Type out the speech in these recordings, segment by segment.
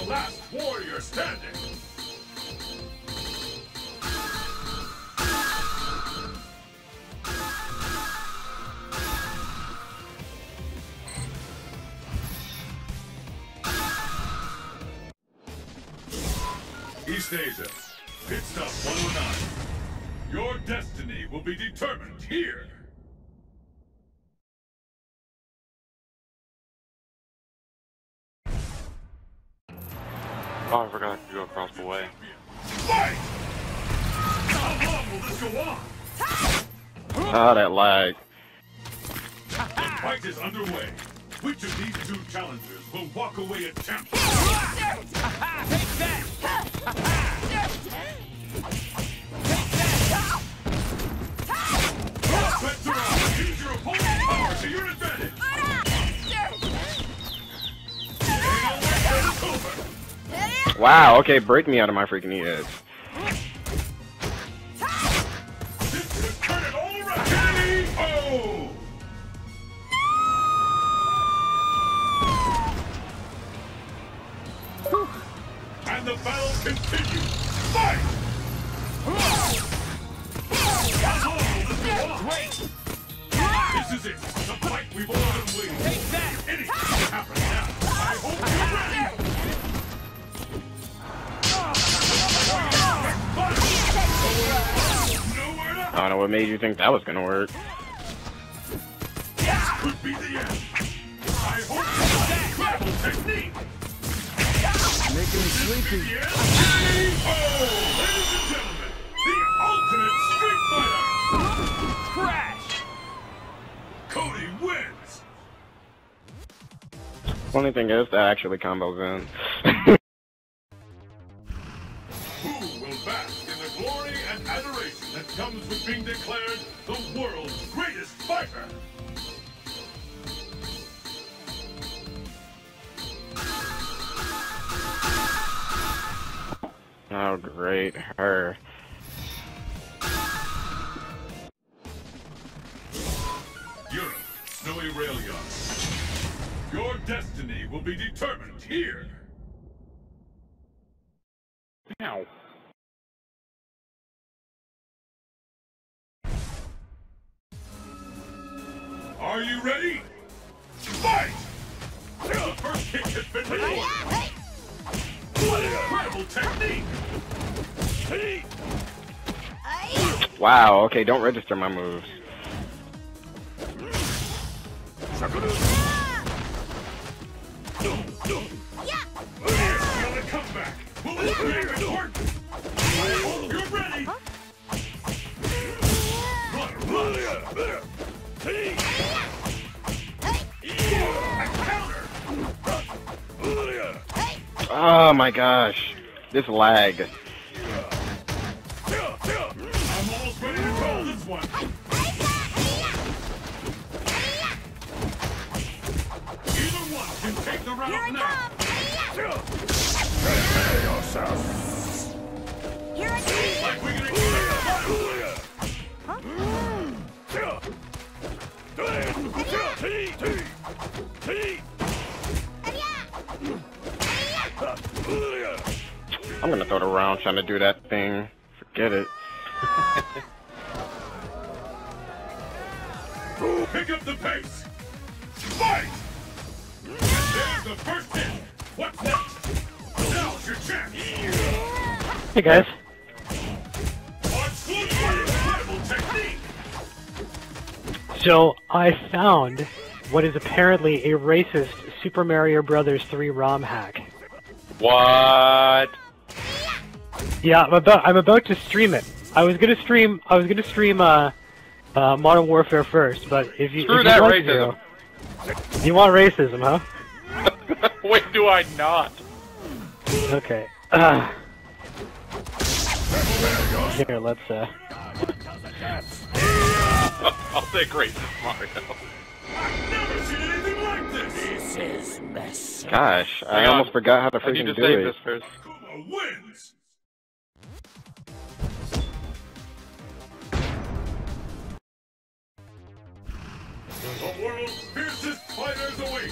the last warrior standing. East Asia, pit stop 109. Your destiny will be determined here. Oh, I forgot to go across the way. Fight! How long will this go on? Ah, that lag. The fight is underway. Which of these two challengers will walk away a champion? Offense Wow, okay, break me out of my freaking ears. This could turn it all around. KO! And the battle continues. Fight! How this? This is it. The fight we've all been waiting don't know what made you think that was gonna work. could be the end. I hope you like incredible technique. Making me sleepy. The. Oh, ladies and gentlemen, the ultimate street fighter. Crash. Cody wins. Funny thing is, that actually combos in. Comes being declared the world's greatest fighter? oh, great, her. Europe, Snowy Railion. Your destiny will be determined here. Ow. Are you ready? Fight! The first kick has been recorded. What incredible technique! Wow, okay, don't register my moves. Oh my gosh. This lag. I'm gonna throw it around trying to do that thing. Forget it. Pick up the pace! Fight! There's the first hit! What's next? Now's your chance! Hey guys. Onslaught for incredible technique! So I found what is apparently a racist Super Mario Brothers 3 ROM hack. What? Yeah, I'm about I'm about to stream it. I was gonna stream I was gonna stream uh, uh Modern Warfare first, but if you Screw if that you want racism. To, you want racism, huh? Wait, do I not? Okay. Uh, here, let's uh. I'll take racist Mario. I've never seen anything like this! This is mess. Gosh, I Hang almost forgot how to I need freaking to do save it. this first. The world's fiercest fighters await.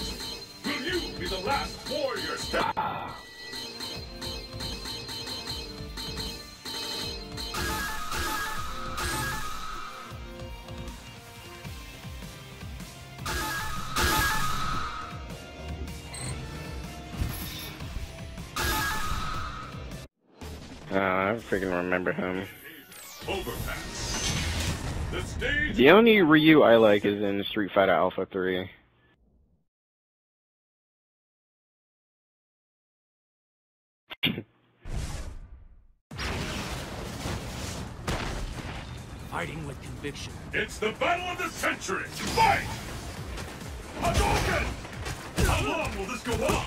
Will you be the last warrior standing? Ah. Uh, I freaking remember him. Overpass. The The only Ryu I like is in Street Fighter Alpha 3. Fighting with conviction. It's the battle of the century! Fight! Hadouken! How long will this go on?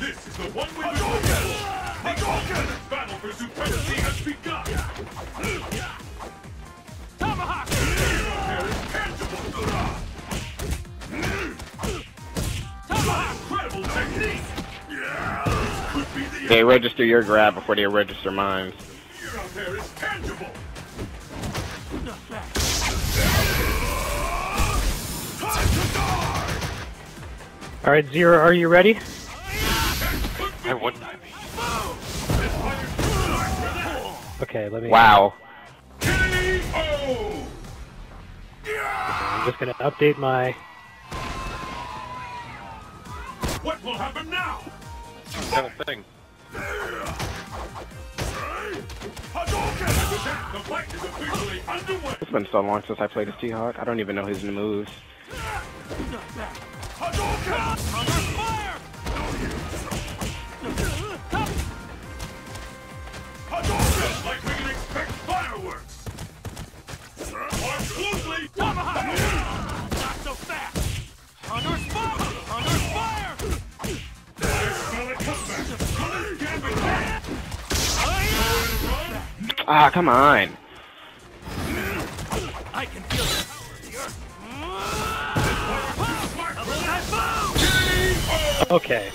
This is the one we've been waiting for! Hadouken! The battle for supremacy has begun! They register your grab before they register mine. Here out there is tangible! Not bad. Time to die! Alright, Zero, are you ready? Why wouldn't I be? This fighter's too dark for that! Okay, let me. Wow. I'm just gonna update my. What will happen now? Kind of thing. It's been so long since I played as T-Hawk. I don't even know his moves. Not bad. Hadouken! Ah, come on. I can feel it. Okay.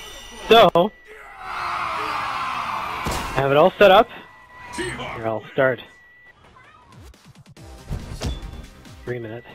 So. I have it all set up. Here, I'll start. Three minutes.